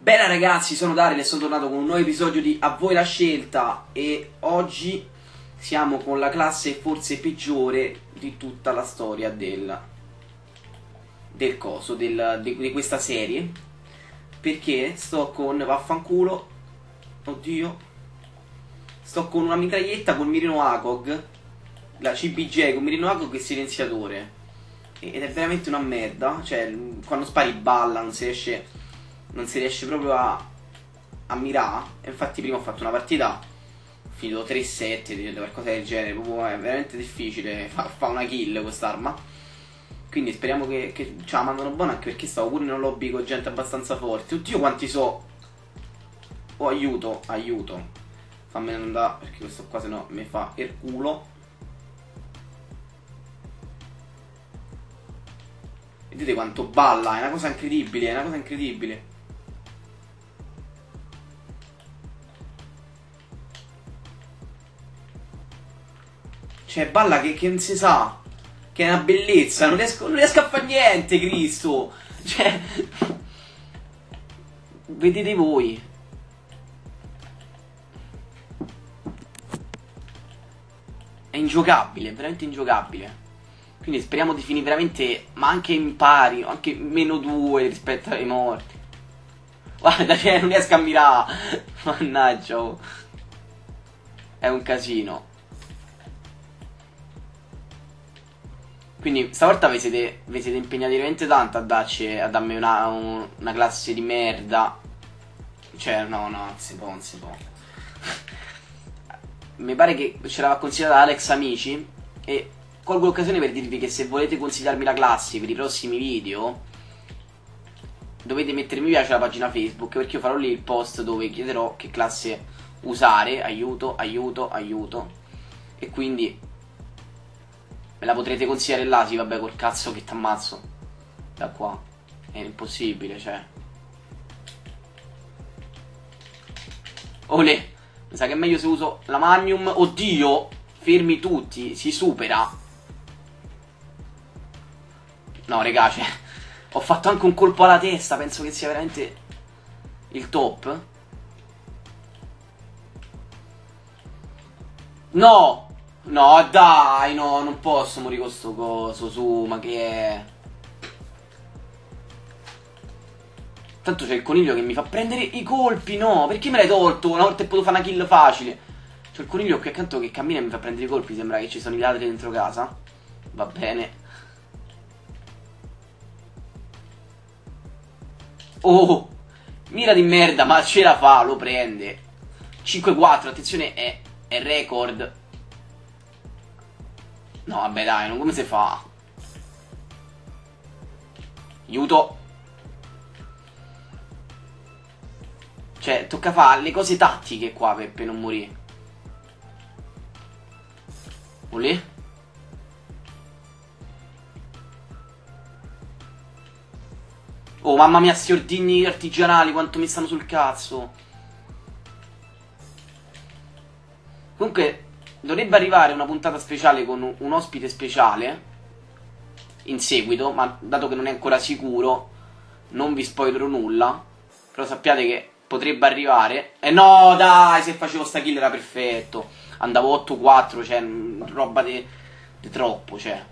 Bene ragazzi, sono Dario e sono tornato con un nuovo episodio di A voi la scelta. E oggi siamo con la classe forse peggiore di tutta la storia del, del coso, del, di, di questa serie. Perché sto con vaffanculo, oddio, sto con una mitraglietta con Mirino Agog, la CBJ con Mirino Agog e silenziatore. Ed è veramente una merda, cioè quando spari si riesce non si riesce proprio a, a mirare. Infatti, prima ho fatto una partita, ho finito 3-7, qualcosa del genere. Proprio è veramente difficile. Fa, fa una kill quest'arma. Quindi speriamo che, che ce la mandano buona anche perché stavo pure in un lobby con gente abbastanza forte. Oddio quanti so. Oh aiuto, aiuto. Fammene andare perché questo qua se no mi fa il culo. Vedete quanto balla, è una cosa incredibile, è una cosa incredibile. Cioè, balla che, che non si sa. Che è una bellezza. Non riesco, non riesco a fare niente, Cristo. Cioè. Vedete voi. È ingiocabile, veramente ingiocabile. Quindi speriamo di finire veramente, ma anche in pari, anche meno due rispetto ai morti. Guarda, cioè, non riesco a mirare. Mannaggia. Oh. È un casino. Quindi stavolta vi siete, vi siete impegnati veramente tanto a, darci, a darmi una, un, una classe di merda. Cioè, no, no, non si può, non si può. Mi pare che ce l'aveva consigliata Alex Amici e colgo l'occasione per dirvi che se volete consigliarmi la classe per i prossimi video dovete mettere mi piace alla pagina Facebook perché io farò lì il post dove chiederò che classe usare, aiuto, aiuto, aiuto e quindi Me la potrete consigliare là, sì, vabbè, col cazzo che t'ammazzo. Da qua. È impossibile, cioè. Olè. Mi sa che è meglio se uso la Magnum. Oddio! Fermi tutti, si supera. No, regà, cioè. Ho fatto anche un colpo alla testa, penso che sia veramente il top. No! No, dai, no, non posso morire con sto coso su, ma che è... Tanto c'è il coniglio che mi fa prendere i colpi, no, perché me l'hai tolto? Una volta che potuto fare una kill facile. C'è il coniglio qui accanto che cammina e mi fa prendere i colpi, sembra che ci sono i ladri dentro casa. Va bene. Oh, mira di merda, ma ce la fa, lo prende. 5-4, attenzione, è, è record. No, vabbè, dai, non come si fa? Aiuto. Cioè, tocca fare le cose tattiche qua per, per non morire. Olè? Oh, mamma mia, sti ordini artigianali, quanto mi stanno sul cazzo. Comunque, dovrebbe arrivare una puntata speciale con un ospite speciale in seguito, ma dato che non è ancora sicuro, non vi spoilerò nulla. Però sappiate che potrebbe arrivare. E eh no, dai, se facevo sta kill era perfetto. Andavo 8-4, cioè, roba di troppo, cioè.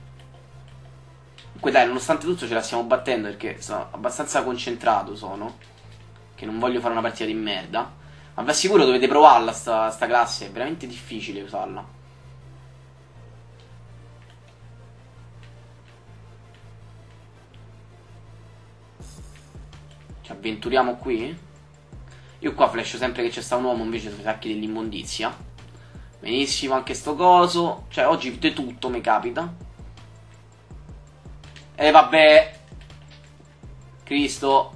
Comunque dai, nonostante tutto ce la stiamo battendo perché sono abbastanza concentrato, sono. Che non voglio fare una partita di merda. Ma vi assicuro dovete provarla sta, sta classe, è veramente difficile usarla. Ci avventuriamo qui? Io qua flash sempre che c'è sta un uomo invece sui sacchi dell'immondizia. Benissimo anche sto coso. Cioè oggi di tutto mi capita. E vabbè. Cristo.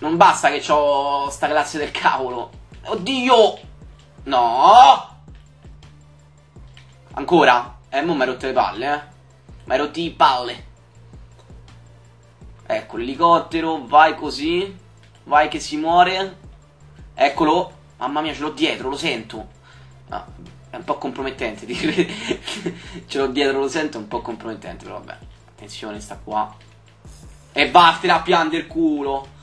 Non basta che ho sta classe del cavolo. Oddio! No! Ancora? Eh, mo mi hai rotto le palle, eh. Mi hai rotti le palle. Ecco, l'elicottero, vai così. Vai che si muore. Eccolo. Mamma mia, ce l'ho dietro, lo sento. Ah, è un po' compromettente ce l'ho dietro, lo sento, è un po' compromettente, però vabbè. Attenzione, sta qua. E vattene a piangere il culo.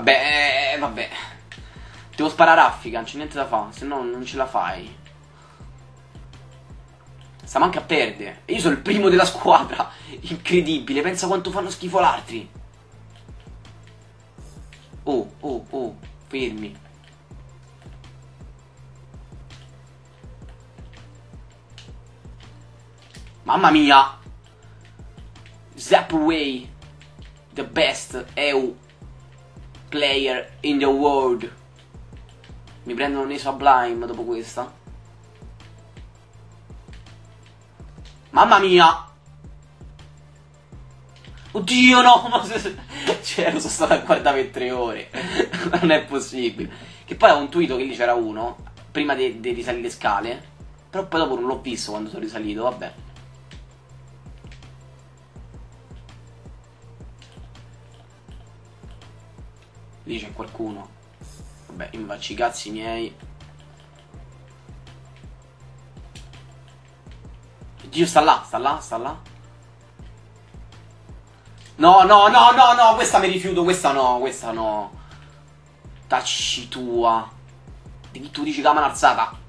Vabbè, eh, vabbè. Devo sparare a raffica, non c'è niente da fare, se no non ce la fai. Stiamo anche a perdere. Io sono il primo della squadra. Incredibile, pensa quanto fanno schifo l'altri. Oh, oh, oh, fermi. Mamma mia! Zapway, the best EU player in the world. Mi prendono nei sublime dopo questa. Mamma mia! Oddio no! cioè, sono stato a guardare per tre ore. non è possibile. Che poi ho tweet che lì c'era uno, prima di risalire le scale. Però poi dopo non l'ho visto quando sono risalito, vabbè. Lì c'è qualcuno. Vabbè, io mi faccio i cazzi miei. Dio sta là, sta là, sta là. No, no, no, no, no, questa mi rifiuto, questa no, questa no. Tacci tua. Tu dici mano alzata?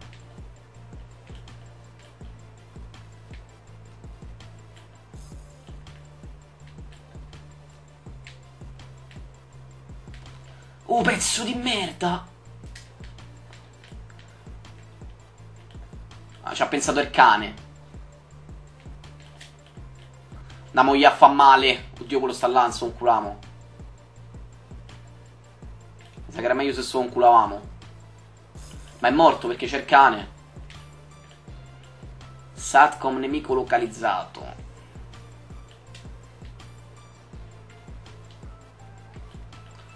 Oh, pezzo di merda! Ah, ci ha pensato il cane. La moglie fa male. Oddio, quello sta là, non culamo. Sa che era meglio se solo culavamo. Ma è morto perché c'è il cane. Satcom nemico localizzato.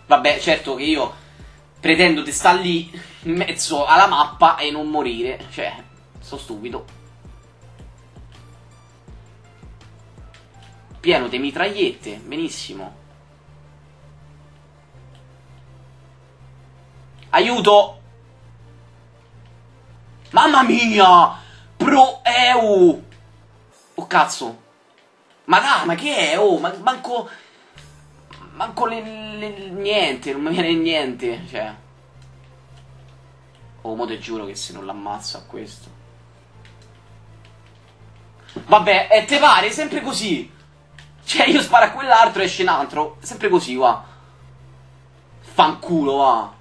Vabbè, certo che io pretendo di stare lì in mezzo alla mappa e non morire. Cioè, sto stupido. Pieno di mitragliette, benissimo. Aiuto! Mamma mia! Pro EU! Oh cazzo! Ma dai, ma che è? Oh, ma manco... Manco le, le, niente, non mi viene niente, cioè. Oh, mo te giuro che se non l'ammazzo a questo. Vabbè, e te pare, sempre così. Cioè, io sparo a quell'altro e esce un altro. Sempre così, va. Fanculo, va.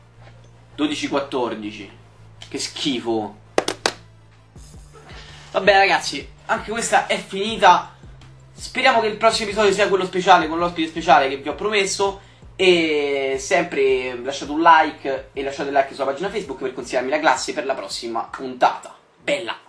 12-14. Che schifo. Vabbè, ragazzi, anche questa è finita. Speriamo che il prossimo episodio sia quello speciale con l'ospite speciale che vi ho promesso. E sempre lasciate un like e lasciate un like sulla pagina Facebook per consigliarmi la classe per la prossima puntata. Bella!